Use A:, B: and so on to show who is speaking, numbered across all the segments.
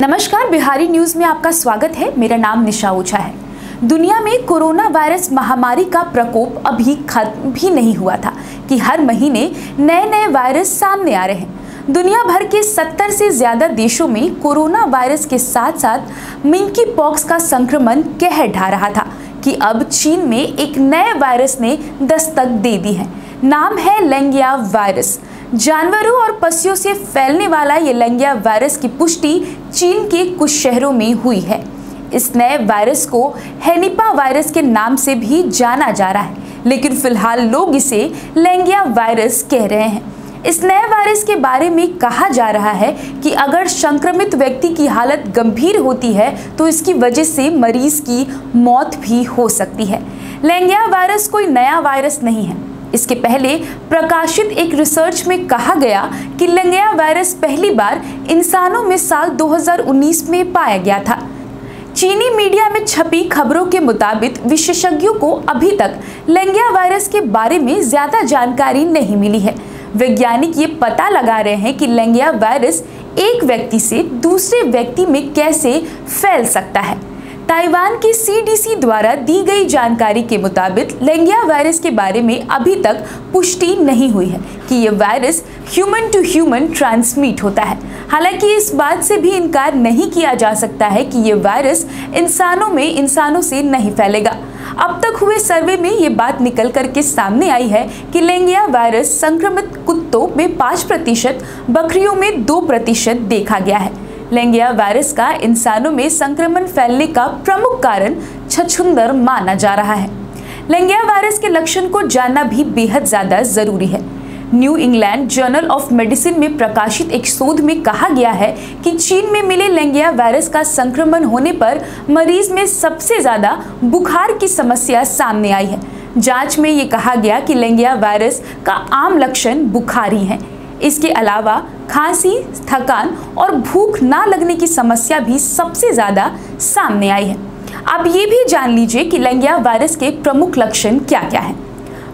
A: नमस्कार, बिहारी न्यूज़ में आपका स्वागत है। मेरा नाम निशा ओझा है। दुनिया में कोरोना वायरस महामारी का प्रकोप अभी खत्म भी नहीं हुआ था कि हर महीने नए नए वायरस सामने आ रहे हैं। दुनिया भर के 70 से ज़्यादा देशों में कोरोना वायरस के साथ साथ मिंकी पॉक्स का संक्रमण कहर ढा रहा था कि अब चीन में एक नए वायरस ने दस्तक दे दी है। नाम है लेंगिया वायरस। जानवरों और पशुओं से फैलने वाला ये लेंगिया वायरस की पुष्टि चीन के कुछ शहरों में हुई है। इस नए वायरस को हेनिपा वायरस के नाम से भी जाना जा रहा है, लेकिन फ़िलहाल लोग इसे लेंगिया वायरस कह रहे हैं। इस नए वायरस के बारे में कहा जा रहा है कि अगर संक्रमित व्यक्ति की हालत गंभीर होती है तो इसकी वजह से मरीज़ की मौत भी हो सकती है। लेंगिया वायरस कोई नया वायरस नहीं है। इसके पहले प्रकाशित एक रिसर्च में कहा गया कि लंगिया वायरस पहली बार इंसानों में साल 2019 में पाया गया था। चीनी मीडिया में छपी खबरों के मुताबिक विशेषज्ञों को अभी तक लेंगिया वायरस के बारे में ज़्यादा जानकारी नहीं मिली है। वैज्ञानिक ये पता लगा रहे हैं कि लेंगिया वायरस एक व्यक्ति से दूसरे व्यक्ति में कैसे फैल सकता है। ताइवान की सीडीसी द्वारा दी गई जानकारी के मुताबिक लेंगिया वायरस के बारे में अभी तक पुष्टि नहीं हुई है कि यह virus human to human transmit होता है। हालाँकि इस बात से भी इनकार नहीं किया जा सकता है कि यह वायरस इंसानों में इंसानों से नहीं फैलेगा। अब तक हुए सर्वे में ये बात निकल कर के सामने आई है कि लेंगिया वायरस संक्रमित कुत्तों में पाँच प्रतिशत, बकरियों में दो प्रतिशत देखा गया है। लेंगिया वायरस का इंसानों में संक्रमण फैलने का प्रमुख कारण छछुंदर माना जा रहा है। लेंगिया वायरस के लक्षण को जानना भी बेहद ज़्यादा ज़रूरी है। New England journal of medicine में प्रकाशित एक शोध में कहा गया है कि चीन में मिले लेंगिया वायरस का संक्रमण होने पर मरीज़ में सबसे ज़्यादा बुखार की समस्या सामने आई है। जाँच में ये कहा गया कि लेंगिया वायरस का आम लक्षण बुखार ही है। इसके अलावा खांसी, थकान और भूख ना लगने की समस्या भी सबसे ज़्यादा सामने आई है। आप ये भी जान लीजिए कि लंगिया वायरस के प्रमुख लक्षण क्या क्या हैं।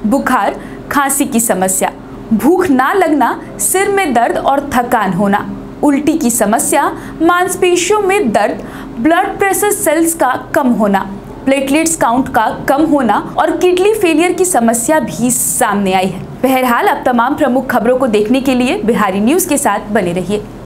A: बुखार, खांसी की समस्या, भूख ना लगना, सिर में दर्द और थकान होना, उल्टी की समस्या, मांसपेशियों में दर्द, ब्लड प्रेशर सेल्स का कम होना प्लेटलेट्स काउंट का कम होना और किडनी फेलियर की समस्या भी सामने आई है। बहरहाल, अब तमाम प्रमुख खबरों को देखने के लिए बिहारी न्यूज़ के साथ बने रहिए।